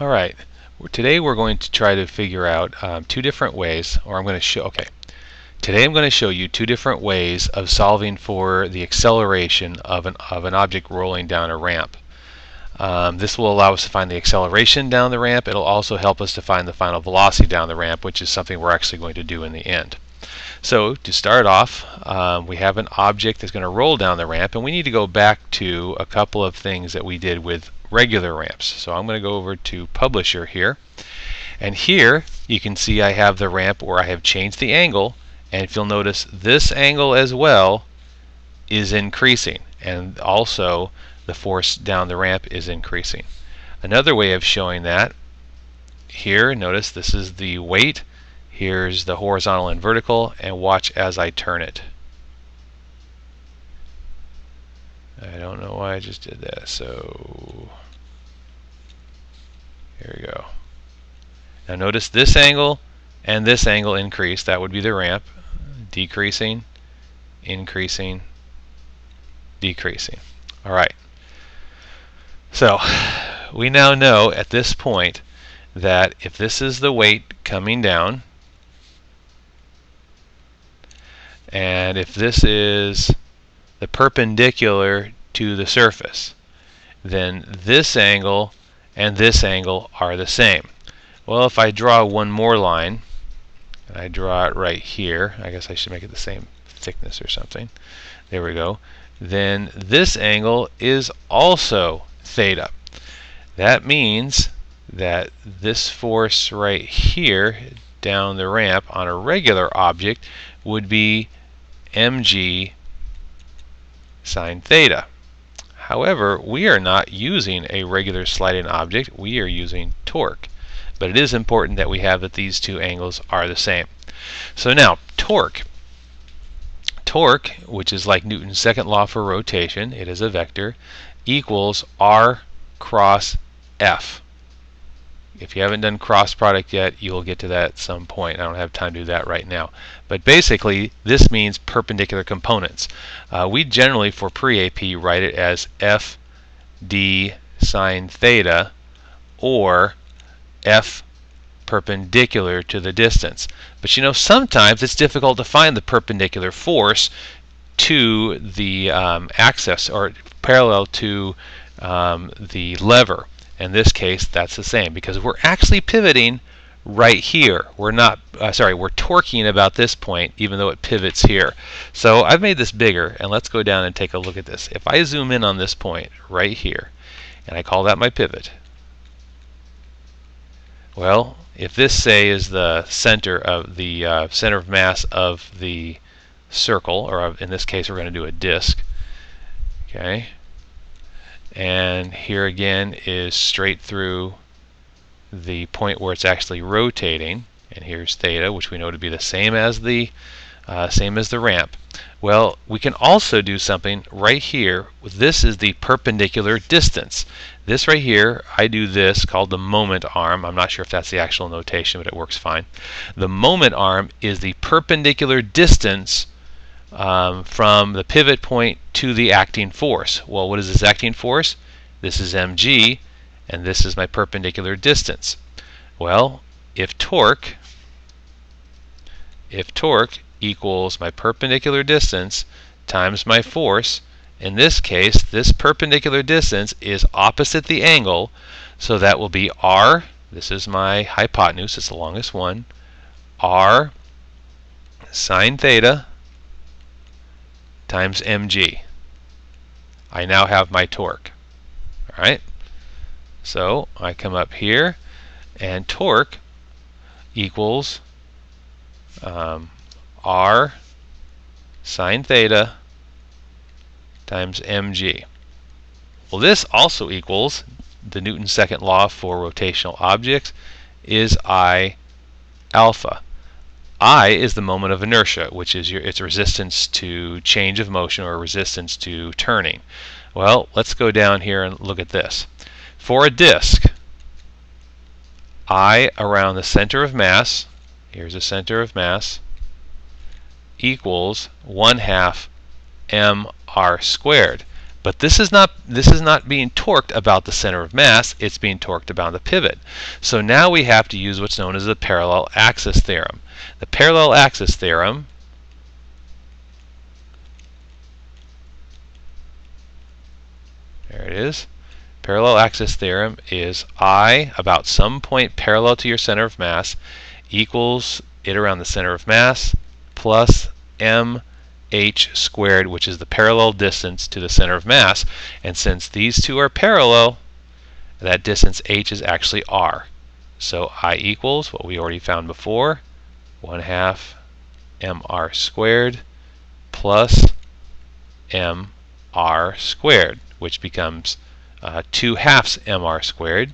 All right. Today we're going to try to figure out um, two different ways, or I'm going to show, okay. Today I'm going to show you two different ways of solving for the acceleration of an, of an object rolling down a ramp. Um, this will allow us to find the acceleration down the ramp. It'll also help us to find the final velocity down the ramp, which is something we're actually going to do in the end. So to start off, um, we have an object that's going to roll down the ramp, and we need to go back to a couple of things that we did with regular ramps. So I'm going to go over to Publisher here. And here you can see I have the ramp where I have changed the angle. And if you'll notice, this angle as well is increasing. And also the force down the ramp is increasing. Another way of showing that, here, notice this is the weight. Here's the horizontal and vertical. And watch as I turn it. I don't know why I just did that. So here we go. Now notice this angle and this angle increase. That would be the ramp. Decreasing, increasing, decreasing. All right. So we now know at this point that if this is the weight coming down, and if this is the perpendicular to the surface, then this angle and this angle are the same. Well, if I draw one more line, and I draw it right here, I guess I should make it the same thickness or something. There we go. Then this angle is also theta. That means that this force right here down the ramp on a regular object would be mg sine theta. However, we are not using a regular sliding object, we are using torque. But it is important that we have that these two angles are the same. So now, torque. Torque, which is like Newton's second law for rotation, it is a vector, equals r cross f. If you haven't done cross product yet, you will get to that at some point. I don't have time to do that right now. But basically, this means perpendicular components. Uh, we generally, for pre-AP, write it as f d sine theta or f perpendicular to the distance. But you know, sometimes it's difficult to find the perpendicular force to the um, axis or parallel to um, the lever. In this case, that's the same because we're actually pivoting right here. We're not, uh, sorry, we're torquing about this point even though it pivots here. So I've made this bigger and let's go down and take a look at this. If I zoom in on this point right here and I call that my pivot, well, if this say is the center of the uh, center of mass of the circle, or in this case we're going to do a disk, okay, and here again is straight through the point where it's actually rotating. And here's theta which we know to be the same as the uh, same as the ramp. Well we can also do something right here. This is the perpendicular distance. This right here I do this called the moment arm. I'm not sure if that's the actual notation but it works fine. The moment arm is the perpendicular distance um, from the pivot point to the acting force. Well, what is this acting force? This is mg, and this is my perpendicular distance. Well, if torque, if torque equals my perpendicular distance times my force, in this case, this perpendicular distance is opposite the angle, so that will be r, this is my hypotenuse, it's the longest one, r sine theta times mg. I now have my torque. All right. So I come up here, and torque equals um, r sine theta times mg. Well, this also equals the Newton's second law for rotational objects is I alpha. I is the moment of inertia, which is your, its resistance to change of motion or resistance to turning. Well, let's go down here and look at this. For a disk, I around the center of mass, here's the center of mass, equals 1 half mr squared. But this is not this is not being torqued about the center of mass, it's being torqued about the pivot. So now we have to use what's known as the parallel axis theorem. The parallel axis theorem There it is. Parallel axis theorem is I about some point parallel to your center of mass equals it around the center of mass plus m h squared, which is the parallel distance to the center of mass. And since these two are parallel, that distance h is actually r. So I equals what we already found before, 1 half mr squared plus mr squared, which becomes uh, 2 halves mr squared.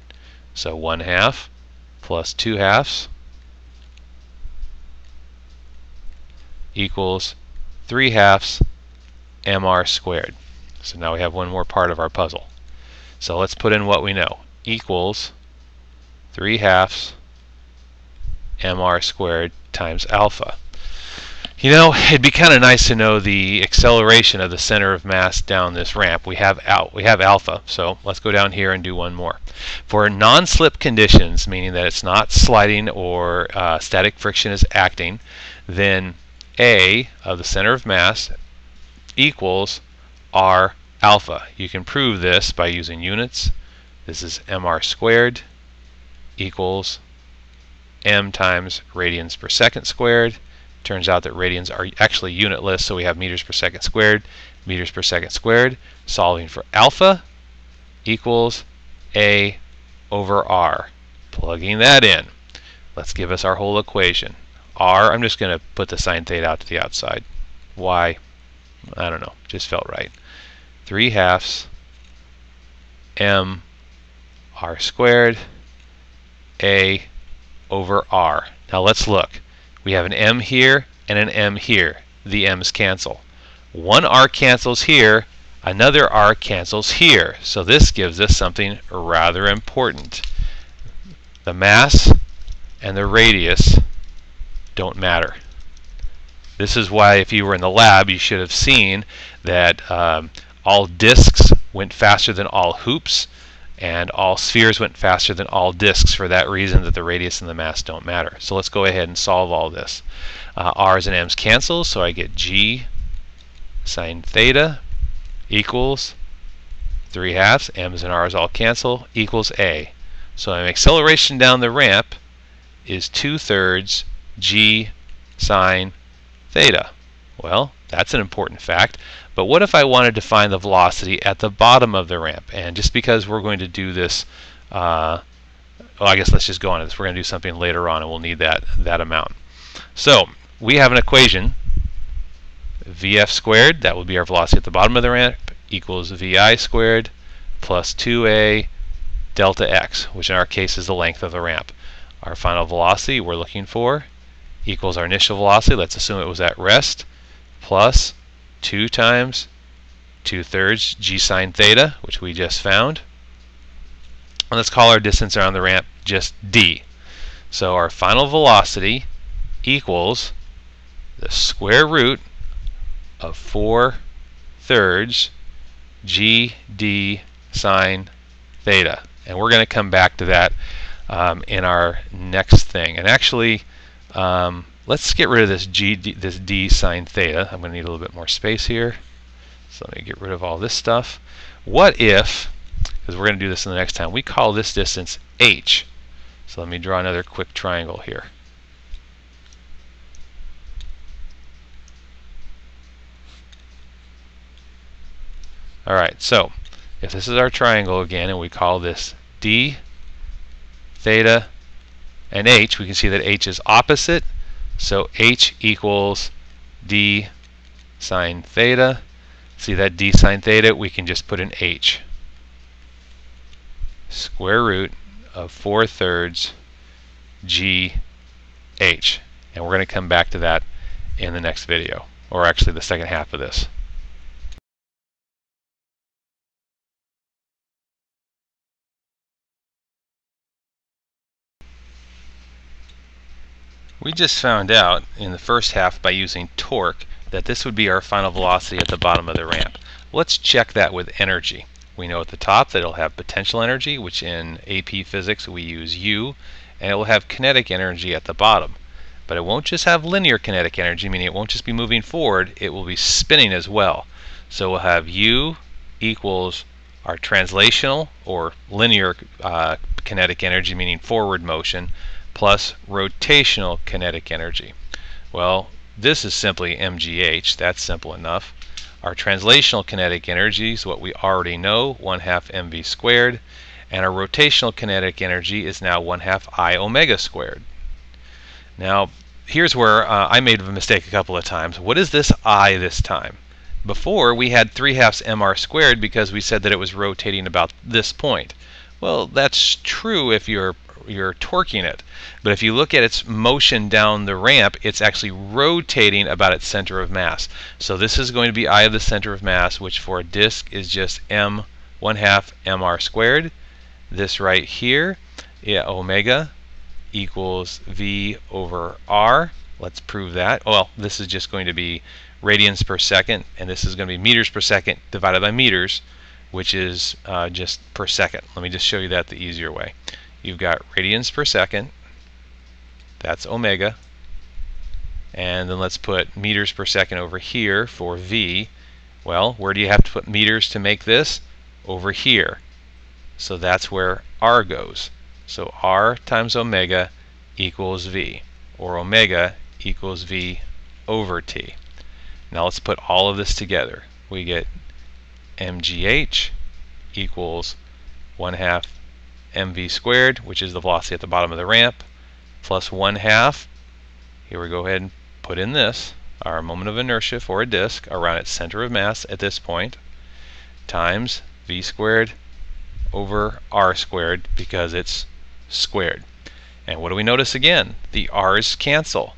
So 1 half plus 2 halves equals 3 halves mr squared. So now we have one more part of our puzzle. So let's put in what we know. Equals 3 halves mr squared times alpha. You know, it'd be kind of nice to know the acceleration of the center of mass down this ramp. We have out, we have alpha, so let's go down here and do one more. For non-slip conditions, meaning that it's not sliding or uh, static friction is acting, then a of the center of mass equals r alpha. You can prove this by using units. This is mr squared equals m times radians per second squared. Turns out that radians are actually unitless, so we have meters per second squared, meters per second squared. Solving for alpha equals a over r. Plugging that in. Let's give us our whole equation r, I'm just going to put the sine theta out to the outside. y, I don't know, just felt right. 3 halves m r squared a over r. Now let's look. We have an m here and an m here. The m's cancel. One r cancels here, another r cancels here. So this gives us something rather important. The mass and the radius don't matter. This is why if you were in the lab you should have seen that um, all disks went faster than all hoops and all spheres went faster than all disks for that reason that the radius and the mass don't matter. So let's go ahead and solve all this. Uh, r's and m's cancel so I get g sine theta equals 3 halves, m's and r's all cancel, equals a. So my acceleration down the ramp is 2 thirds g sine theta. Well, that's an important fact. But what if I wanted to find the velocity at the bottom of the ramp? And just because we're going to do this, uh, well, I guess let's just go on to this. We're going to do something later on, and we'll need that, that amount. So we have an equation, vf squared, that will be our velocity at the bottom of the ramp, equals vi squared plus 2a delta x, which in our case is the length of the ramp. Our final velocity we're looking for equals our initial velocity, let's assume it was at rest, plus 2 times 2 thirds g sine theta, which we just found. And let's call our distance around the ramp just d. So our final velocity equals the square root of 4 thirds g d sine theta. And we're going to come back to that um, in our next thing. And actually, um, let's get rid of this g, d, this d sine theta. I'm going to need a little bit more space here. So let me get rid of all this stuff. What if, because we're going to do this in the next time, we call this distance h. So let me draw another quick triangle here. Alright, so if this is our triangle again and we call this d, theta, and h, we can see that h is opposite. So h equals d sine theta. See that d sine theta? We can just put an h. Square root of 4 thirds g h. And we're going to come back to that in the next video, or actually the second half of this. We just found out in the first half by using torque that this would be our final velocity at the bottom of the ramp. Let's check that with energy. We know at the top that it'll have potential energy, which in AP Physics we use U, and it will have kinetic energy at the bottom. But it won't just have linear kinetic energy, meaning it won't just be moving forward, it will be spinning as well. So we'll have U equals our translational or linear uh, kinetic energy, meaning forward motion, plus rotational kinetic energy. Well, this is simply mgh. That's simple enough. Our translational kinetic energy is what we already know, 1 half mv squared. And our rotational kinetic energy is now 1 half i omega squared. Now, here's where uh, I made a mistake a couple of times. What is this i this time? Before, we had 3 halves mr squared because we said that it was rotating about this point. Well, that's true if you're you're torquing it. But if you look at its motion down the ramp, it's actually rotating about its center of mass. So this is going to be I of the center of mass, which for a disk is just m 1 half mr squared. This right here, yeah, omega equals v over r. Let's prove that. Well, this is just going to be radians per second, and this is going to be meters per second divided by meters, which is uh, just per second. Let me just show you that the easier way. You've got radians per second, that's omega, and then let's put meters per second over here for V. Well, where do you have to put meters to make this? Over here. So that's where R goes. So R times omega equals V, or omega equals V over T. Now let's put all of this together. We get mgh equals 1 half mv squared, which is the velocity at the bottom of the ramp, plus 1 half, here we go ahead and put in this, our moment of inertia for a disk around its center of mass at this point, times v squared over r squared because it's squared. And what do we notice again? The r's cancel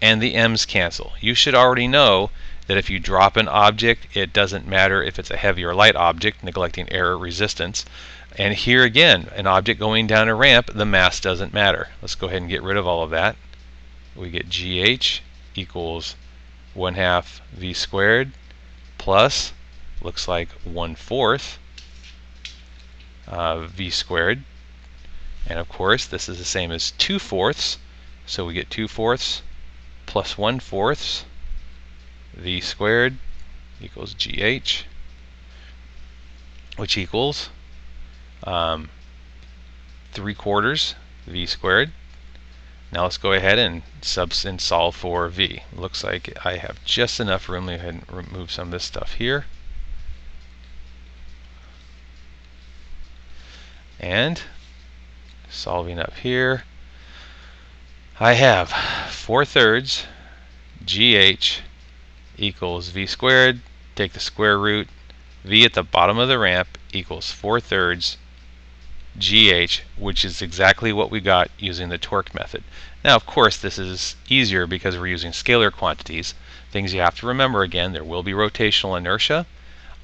and the m's cancel. You should already know that if you drop an object, it doesn't matter if it's a heavy or light object, neglecting air resistance. And here again, an object going down a ramp, the mass doesn't matter. Let's go ahead and get rid of all of that. We get GH equals 1 half V squared plus, looks like 1 fourth uh, V squared. And of course, this is the same as 2 fourths. So we get 2 fourths plus 1 fourths v squared equals gh, which equals um, 3 quarters v squared. Now let's go ahead and sub and solve for v. Looks like I have just enough room. Let me remove some of this stuff here. And solving up here, I have 4 thirds gh equals v squared, take the square root, v at the bottom of the ramp equals 4 thirds gh, which is exactly what we got using the torque method. Now, of course, this is easier because we're using scalar quantities. Things you have to remember again, there will be rotational inertia.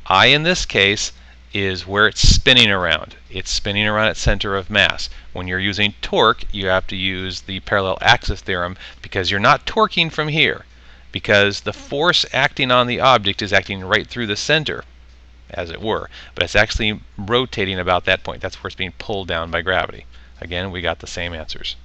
I, in this case, is where it's spinning around. It's spinning around its center of mass. When you're using torque, you have to use the parallel axis theorem because you're not torquing from here because the force acting on the object is acting right through the center, as it were, but it's actually rotating about that point. That's where it's being pulled down by gravity. Again, we got the same answers.